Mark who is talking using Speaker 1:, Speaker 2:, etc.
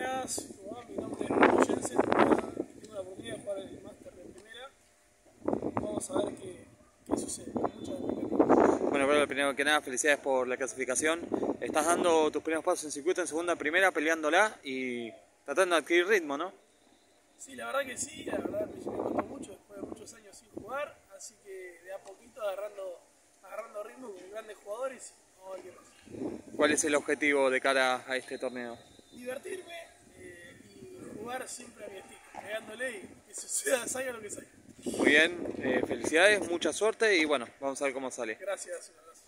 Speaker 1: buenas, mi nombre es Marco Jensen, tengo la oportunidad de jugar el máster de primera. Vamos a ver qué, qué sucede. Muchas gracias.
Speaker 2: Bueno, pero primero que nada, felicidades por la clasificación. Estás dando tus primeros pasos en circuito en segunda, primera, peleándola y tratando de adquirir ritmo, ¿no?
Speaker 1: Sí, la verdad que sí, la verdad me costó mucho después de muchos años sin jugar, así que de a poquito agarrando, agarrando ritmo con grandes jugadores y pasa.
Speaker 2: ¿Cuál es el objetivo de cara a este torneo?
Speaker 1: divertirme y jugar siempre a mi estilo, pegándole y que suceda, salga lo que salga.
Speaker 2: Muy bien, eh, felicidades, mucha suerte y bueno, vamos a ver cómo sale.
Speaker 1: Gracias, un abrazo.